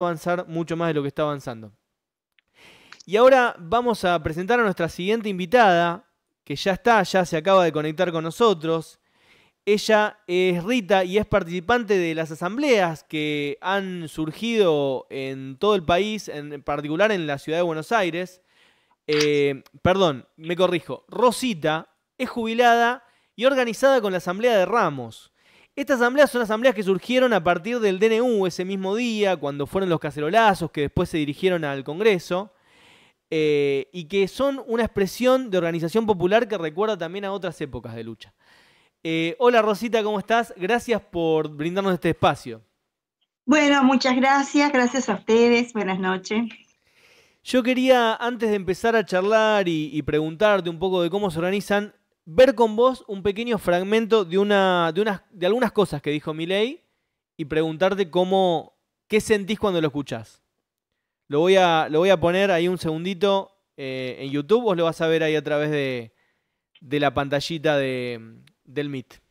avanzar mucho más de lo que está avanzando. Y ahora vamos a presentar a nuestra siguiente invitada, que ya está, ya se acaba de conectar con nosotros. Ella es Rita y es participante de las asambleas que han surgido en todo el país, en particular en la ciudad de Buenos Aires. Eh, perdón, me corrijo. Rosita es jubilada y organizada con la Asamblea de Ramos. Estas asambleas son asambleas que surgieron a partir del DNU ese mismo día, cuando fueron los cacerolazos que después se dirigieron al Congreso, eh, y que son una expresión de organización popular que recuerda también a otras épocas de lucha. Eh, hola Rosita, ¿cómo estás? Gracias por brindarnos este espacio. Bueno, muchas gracias, gracias a ustedes, buenas noches. Yo quería, antes de empezar a charlar y, y preguntarte un poco de cómo se organizan, ver con vos un pequeño fragmento de, una, de, unas, de algunas cosas que dijo Milei y preguntarte cómo, qué sentís cuando lo escuchás. Lo voy a, lo voy a poner ahí un segundito eh, en YouTube, vos lo vas a ver ahí a través de, de la pantallita de, del Meet.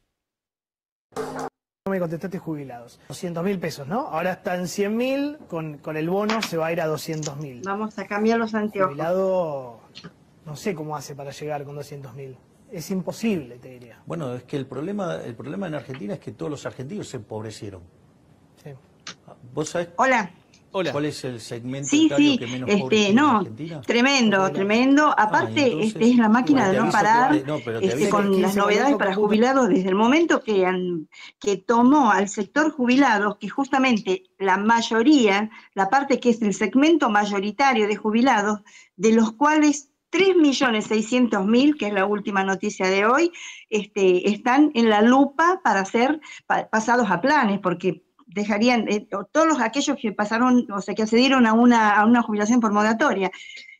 No me contestaste jubilados. 200 mil pesos, ¿no? Ahora están 100 mil, con, con el bono se va a ir a 200 mil. Vamos a cambiar los anteojos. Jubilado, no sé cómo hace para llegar con 200 mil es imposible, te diría. Bueno, es que el problema, el problema en Argentina es que todos los argentinos se empobrecieron. Sí. ¿Vos sabés Hola. Hola. ¿Cuál es el segmento sí, sí. que menos este, no, Tremendo, tremendo. Ah, Aparte, este, es la máquina de no parar este, con las novedades para jubilados desde el momento que, han, que tomó al sector jubilados, que justamente la mayoría, la parte que es el segmento mayoritario de jubilados, de los cuales 3.600.000, que es la última noticia de hoy, este, están en la lupa para ser pasados a planes, porque dejarían, eh, todos los, aquellos que pasaron, o sea, que accedieron a una, a una jubilación por moratoria,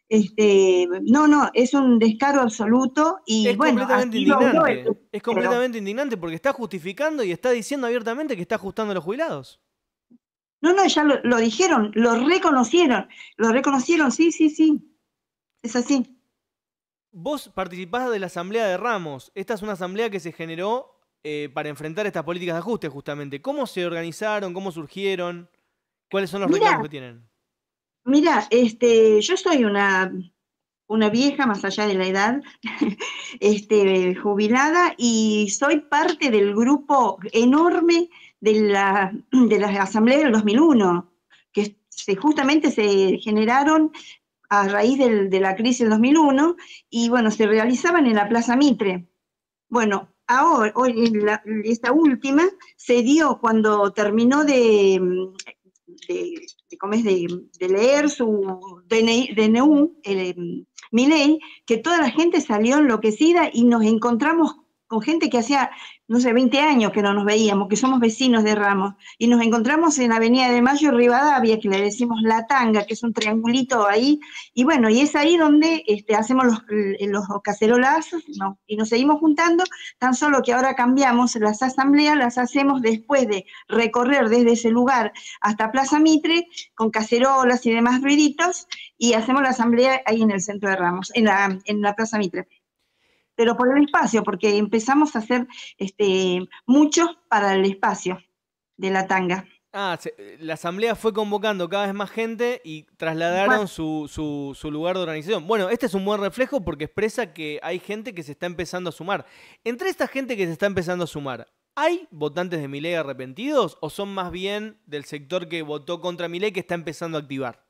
este, no, no, es un descaro absoluto y es bueno, completamente indignante. es completamente indignante porque está justificando y está diciendo abiertamente que está ajustando a los jubilados. No, no, ya lo, lo dijeron, lo reconocieron, lo reconocieron, sí, sí, sí, es así. Vos participás de la Asamblea de Ramos. Esta es una asamblea que se generó eh, para enfrentar estas políticas de ajuste, justamente. ¿Cómo se organizaron? ¿Cómo surgieron? ¿Cuáles son los reclamos que tienen? Mira, este, yo soy una, una vieja, más allá de la edad, este, jubilada, y soy parte del grupo enorme de la, de la Asamblea del 2001, que se, justamente se generaron a raíz de la crisis del 2001 y bueno, se realizaban en la Plaza Mitre. Bueno, ahora, hoy esta última se dio cuando terminó de, de, de, leer su DNU, el, mi ley, que toda la gente salió enloquecida y nos encontramos con gente que hacía no sé, 20 años que no nos veíamos, que somos vecinos de Ramos, y nos encontramos en Avenida de Mayo, Rivadavia, que le decimos La Tanga, que es un triangulito ahí, y bueno, y es ahí donde este, hacemos los, los cacerolazos, y nos seguimos juntando, tan solo que ahora cambiamos las asambleas, las hacemos después de recorrer desde ese lugar hasta Plaza Mitre, con cacerolas y demás ruiditos, y hacemos la asamblea ahí en el centro de Ramos, en la, en la Plaza Mitre pero por el espacio, porque empezamos a hacer este, muchos para el espacio de la tanga. Ah, la asamblea fue convocando cada vez más gente y trasladaron su, su, lugar de organización. Bueno, este es un buen reflejo porque expresa que hay gente que se está empezando a sumar. Entre esta gente que se está empezando a sumar, ¿hay votantes de Milei arrepentidos o son más bien del sector que votó contra Milei que está empezando a activar?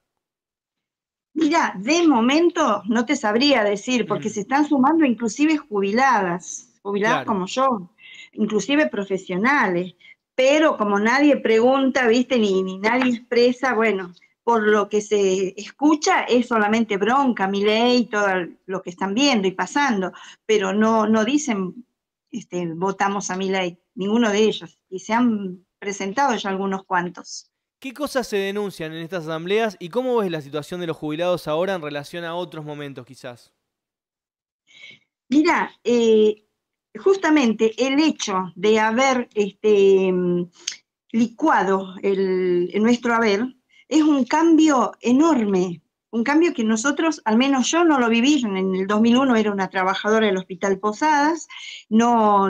Mira, de momento no te sabría decir, porque mm. se están sumando inclusive jubiladas, jubiladas como yo, inclusive profesionales, pero como nadie pregunta, viste, ni, ni nadie expresa, bueno, por lo que se escucha es solamente bronca, mi ley, todo lo que están viendo y pasando, pero no, no dicen este, votamos a mi ley, ninguno de ellos, y se han presentado ya algunos cuantos. ¿Qué cosas se denuncian en estas asambleas y cómo ves la situación de los jubilados ahora en relación a otros momentos quizás? Mira, eh, justamente el hecho de haber este, licuado el, nuestro haber es un cambio enorme, un cambio que nosotros, al menos yo no lo viví, en el 2001 era una trabajadora del Hospital Posadas, no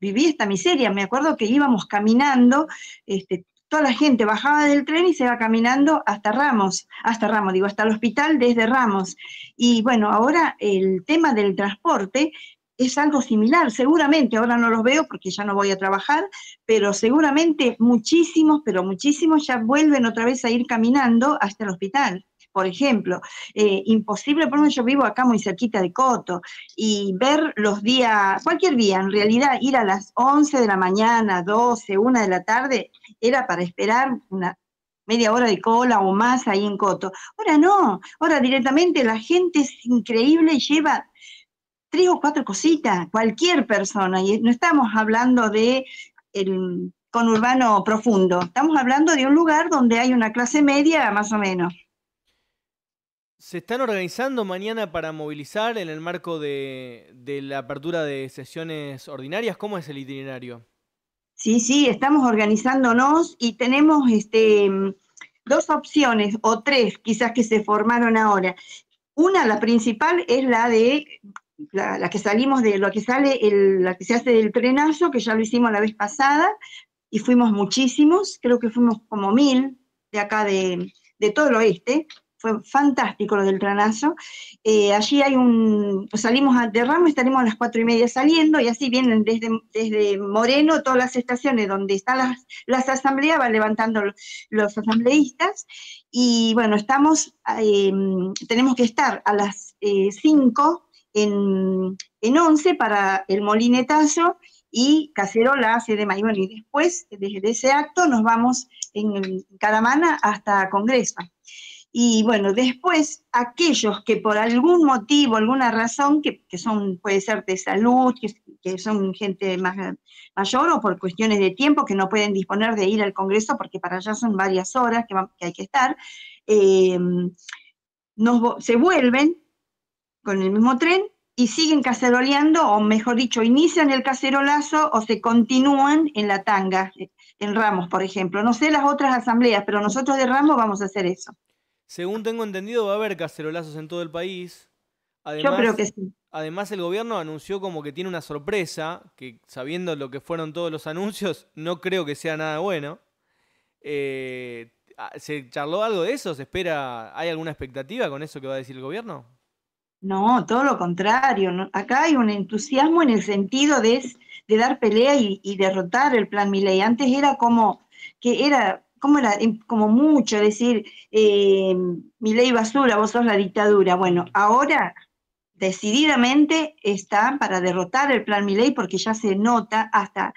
viví esta miseria, me acuerdo que íbamos caminando, este, toda la gente bajaba del tren y se iba caminando hasta Ramos, hasta Ramos, digo, hasta el hospital desde Ramos. Y bueno, ahora el tema del transporte es algo similar, seguramente, ahora no los veo porque ya no voy a trabajar, pero seguramente muchísimos, pero muchísimos ya vuelven otra vez a ir caminando hasta el hospital por ejemplo. Eh, imposible, por ejemplo, yo vivo acá muy cerquita de Coto, y ver los días, cualquier día, en realidad, ir a las 11 de la mañana, 12, 1 de la tarde, era para esperar una media hora de cola o más ahí en Coto. Ahora no, ahora directamente la gente es increíble y lleva tres o cuatro cositas, cualquier persona, y no estamos hablando de el conurbano profundo, estamos hablando de un lugar donde hay una clase media más o menos. ¿Se están organizando mañana para movilizar en el marco de, la apertura de sesiones ordinarias? ¿Cómo es el itinerario? Sí, sí, estamos organizándonos y tenemos este, dos opciones o tres quizás que se formaron ahora. Una, la principal, es la de la, que salimos de lo que sale, la que se hace del trenazo, que ya lo hicimos la vez pasada, y fuimos muchísimos, creo que fuimos como mil de acá de, de todo el oeste, fue fantástico lo del tranazo. Eh, allí hay un, salimos de Ramos, estaremos a las cuatro y media saliendo, y así vienen desde, desde Moreno, todas las estaciones donde están las, las asambleas, van levantando los, asambleístas, y bueno, estamos, em, tenemos que estar a las eh, cinco en, en once para el molinetazo, y Cacerola hace de mayo, y después, desde ese acto, nos vamos en Caramana hasta Congreso. Y bueno, después aquellos que por algún motivo, alguna razón, que, son, puede ser de salud, que, son gente más mayor o por cuestiones de tiempo, que no pueden disponer de ir al Congreso porque para allá son varias horas que, hay que estar, eh, se vuelven con el mismo tren y siguen caceroleando, o mejor dicho, inician el cacerolazo o se continúan en la tanga, en Ramos, por ejemplo. No sé las otras asambleas, pero nosotros de Ramos vamos a hacer eso. Según tengo entendido, va a haber cacerolazos en todo el país. Además, Yo creo que sí. Además, el gobierno anunció como que tiene una sorpresa, que sabiendo lo que fueron todos los anuncios, no creo que sea nada bueno. Eh, ah, ¿Se charló algo de eso? ¿Se espera? ¿Hay alguna expectativa con eso que va a decir el gobierno? No, todo lo contrario. Acá hay un entusiasmo en el sentido de, de dar pelea y, y derrotar el plan Milei. Antes era como que era ¿cómo era? Como mucho decir, eh, mi ley basura, vos sos la dictadura. Bueno, ahora decididamente está para derrotar el plan Milei porque ya se nota hasta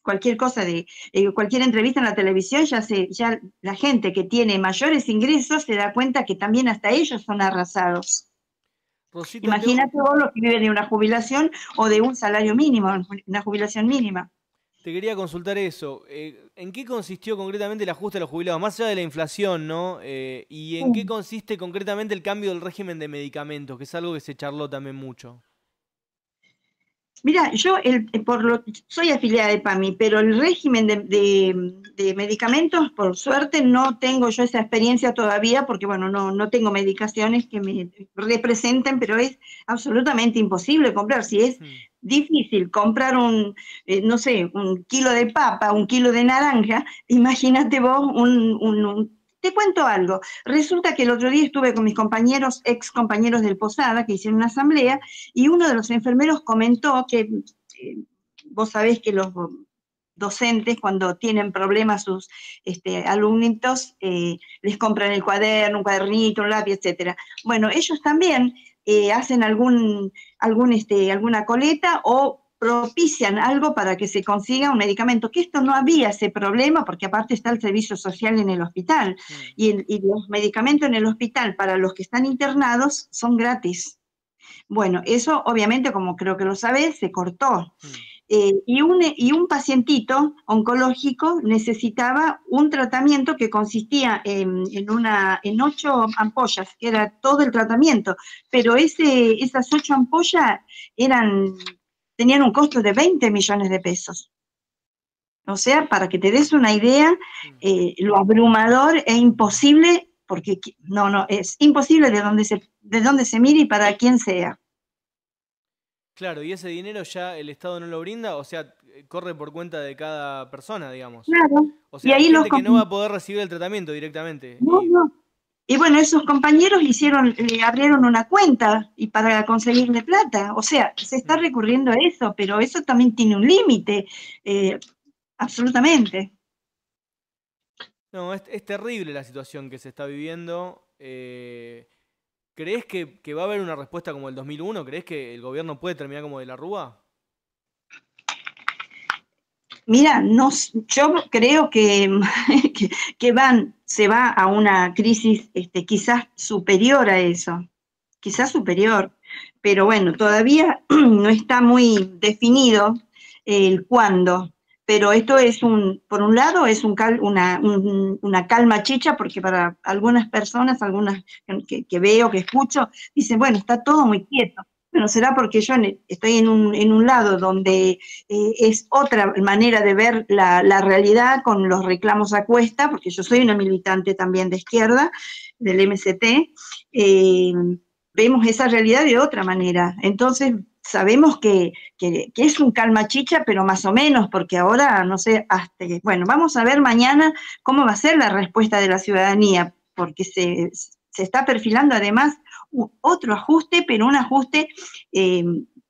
cualquier cosa de eh, cualquier entrevista en la televisión ya se ya la gente que tiene mayores ingresos se da cuenta que también hasta ellos son arrasados. Imagínate vos los que viven de una jubilación o de un salario mínimo, una jubilación mínima. Te quería consultar eso. Eh, ¿En qué consistió concretamente el ajuste de los jubilados? Más allá de la inflación, ¿no? Eh, ¿Y en qué consiste concretamente el cambio del régimen de medicamentos? Que es algo que se charló también mucho. Mira, yo el, eh, por lo, soy afiliada de PAMI, pero el régimen de, medicamentos, por suerte, no tengo yo esa experiencia todavía, porque bueno, no, no tengo medicaciones que me representen, pero es absolutamente imposible comprar. Si es hmm. Difícil comprar un, eh, no sé, un kilo de papa, un kilo de naranja, imagínate vos un te cuento algo. Resulta que el otro día estuve con mis compañeros, ex compañeros del Posada, que hicieron una asamblea, y uno de los enfermeros comentó que eh, vos sabés que los docentes cuando tienen problemas sus este, alumnitos eh, les compran el cuaderno, un cuadernito, un lápiz, etcétera. Bueno, ellos también eh, hacen algún, algún, este, alguna coleta o propician algo para que se consiga un medicamento, que esto no había ese problema porque aparte está el servicio social en el hospital mm. y, los medicamentos en el hospital para los que están internados son gratis. Bueno, eso obviamente, como creo que lo sabes, se cortó. Mm. Eh, y, un, y un pacientito oncológico necesitaba un tratamiento que consistía en, una, en ocho ampollas, que era todo el tratamiento, pero ese, esas ocho ampollas eran tenían un costo de 20 millones de pesos. O sea, para que te des una idea, eh, lo abrumador e imposible, porque no, no, es imposible de dónde se, de dónde se mire y para quién sea. Claro, y ese dinero ya el Estado no lo brinda, o sea, corre por cuenta de cada persona, digamos. Claro. O sea, y ahí hay los gente que no va a poder recibir el tratamiento directamente. No, Y- no. Y bueno, esos compañeros hicieron, le abrieron una cuenta y para conseguirle plata. O sea, se está recurriendo a eso, pero eso también tiene un límite, eh, absolutamente. No, es, es terrible la situación que se está viviendo. Eh, ¿Crees que, que va a haber una respuesta como el 2001? ¿Crees que el gobierno puede terminar como de la Rúa? Mira, no, yo creo que, que, que van, se va a una crisis este, quizás superior a eso, quizás superior, pero bueno, todavía no está muy definido el cuándo. Pero esto es un, por un lado, es un cal- una, un- una calma chicha, porque para algunas personas, algunas que, veo, que escucho, dicen, bueno, está todo muy quieto. Bueno, será porque yo en- estoy en un, en un lado donde eh, es otra manera de ver la, la realidad con los reclamos a cuesta, porque yo soy una militante también de izquierda, del MCT, eh, vemos esa realidad de otra manera. Entonces, sabemos que, que- es un calma chicha, pero más o menos, porque ahora, no sé, hasta que- bueno, vamos a ver mañana cómo va a ser la respuesta de la ciudadanía, porque se, se está perfilando además otro ajuste, pero un ajuste eh,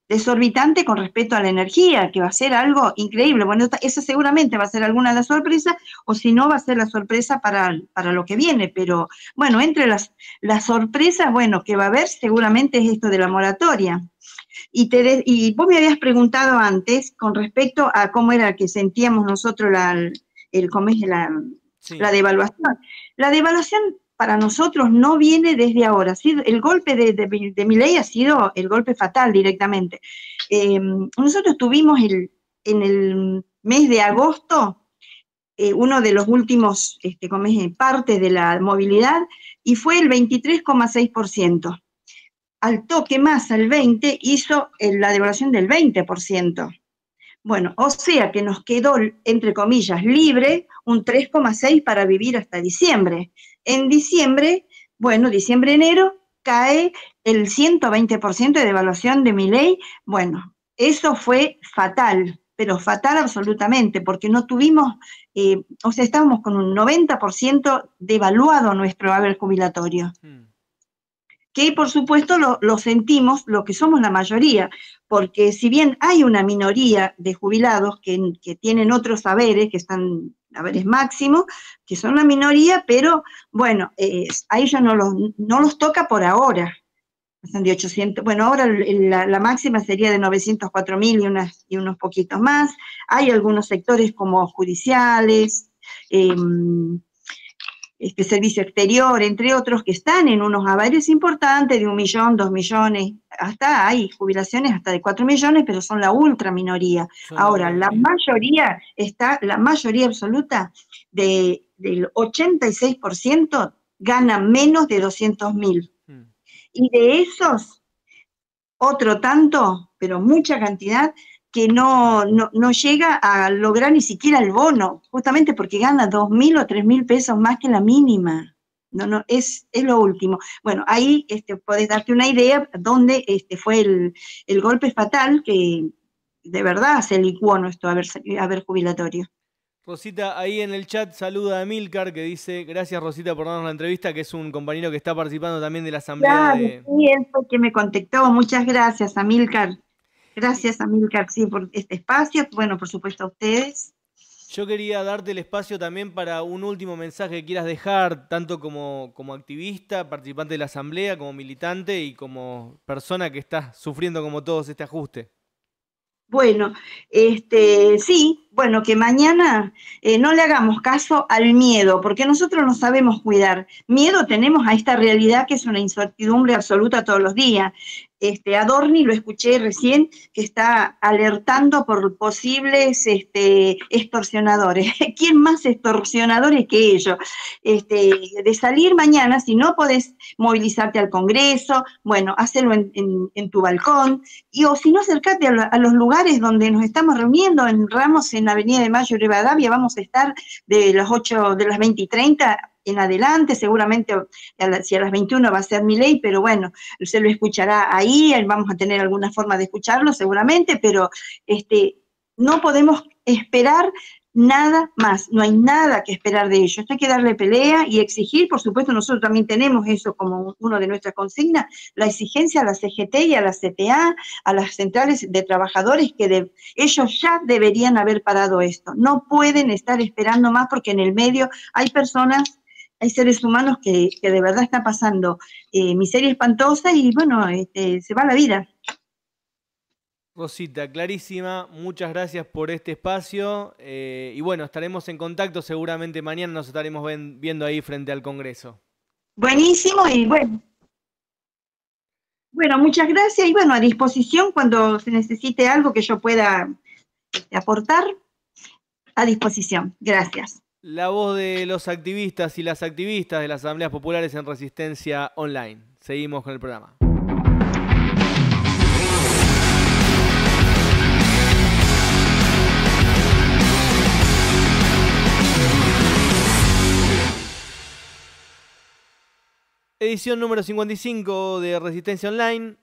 desorbitante con respecto a la energía, que va a ser algo increíble. Bueno, esa seguramente va a ser alguna de las sorpresas, o si no, va a ser la sorpresa para, para lo que viene. Pero bueno, entre las, las sorpresas, bueno, que va a haber seguramente es esto de la moratoria. Y, te y vos me habías preguntado antes con respecto a cómo era que sentíamos nosotros la, el, cómo es la, Sí. la devaluación. La devaluación para nosotros no viene desde ahora. El golpe de, de, mi- de Milei ha sido el golpe fatal directamente. Eh, nosotros tuvimos en el mes de agosto eh, uno de los últimos este, partes de la movilidad y fue el 23,6%. Al toque más, al 20, hizo la devaluación del 20%. Bueno, o sea que nos quedó, entre comillas, libre un 3,6 para vivir hasta diciembre. En diciembre, bueno, diciembre-enero, cae el 120% de devaluación de mi ley. Bueno, eso fue fatal, pero fatal absolutamente, porque no tuvimos, eh, o sea, estábamos con un 90% devaluado nuestro haber jubilatorio Mm. Que por supuesto lo, sentimos, lo que somos la mayoría, porque si bien hay una minoría de jubilados que, que tienen otros saberes, que están saberes máximos, que son la minoría, pero bueno, a ellos no los, no los toca por ahora. De 800, bueno, ahora la, máxima sería de 904 mil y, y unos poquitos más. Hay algunos sectores como judiciales, em, este servicio exterior, entre otros, que están en unos avarios importantes de un millón, dos millones, hasta hay jubilaciones hasta de cuatro millones, pero son la ultra minoría. Ahora, la mayoría. mayoría está, la mayoría absoluta de, del 86% gana menos de 200 mil. Mm. Y de esos, otro tanto, pero mucha cantidad, que no, no, no llega a lograr ni siquiera el bono, justamente porque gana dos mil o tres mil pesos más que la mínima. No, no, es, es lo último. Bueno, ahí este, podés darte una idea dónde este, fue el, el golpe fatal que de verdad se licuó nuestro haber, haber jubilatorio. Rosita, ahí en el chat saluda a Milcar que dice, gracias Rosita por darnos la entrevista, que es un compañero que está participando también de la asamblea Claro, de... sí, él fue que me contactó. Muchas gracias, Amilcar. Gracias, Amilcar, sí, por este espacio. Bueno, por supuesto, a ustedes. Yo quería darte el espacio también para un último mensaje que quieras dejar, tanto como, como activista, participante de la asamblea, como militante y como persona que está sufriendo como todos este ajuste. Bueno, este, sí, bueno, que mañana eh, no le hagamos caso al miedo, porque nosotros no sabemos cuidar. Miedo tenemos a esta realidad que es una incertidumbre absoluta todos los días. Este, Adorni, lo escuché recién, que está alertando por posibles este, extorsionadores. ¿Quién más extorsionadores que ellos? Este, de salir mañana, si no podés movilizarte al Congreso, bueno, hacelo en, tu balcón, y o si no, acercate a, lo, a, los lugares donde nos estamos reuniendo, en Ramos, en Avenida de Mayo Rivadavia, vamos a estar de las 8, de las 20 y 30 en adelante, seguramente si a las 21 va a ser mi ley, pero bueno, se lo escuchará ahí, vamos a tener alguna forma de escucharlo seguramente, pero este, no podemos esperar nada más, no hay nada que esperar de ellos. Hay que darle pelea y exigir, por supuesto, nosotros también tenemos eso como uno de nuestras consignas, la exigencia a la CGT y a la CTA, a las centrales de trabajadores, que ellos ya deberían haber parado esto. No pueden estar esperando más porque en el medio hay personas hay seres humanos que, de verdad están pasando eh, miseria espantosa y bueno, este, se va la vida. Rosita, clarísima, muchas gracias por este espacio eh, y bueno, estaremos en contacto, seguramente mañana nos estaremos viendo ahí frente al Congreso. Buenísimo y bueno. Bueno, muchas gracias y bueno, a disposición cuando se necesite algo que yo pueda este, aportar, a disposición. Gracias. La voz de los activistas y las activistas de las asambleas populares en resistencia online. Seguimos con el programa. Edición número 55 de Resistencia Online.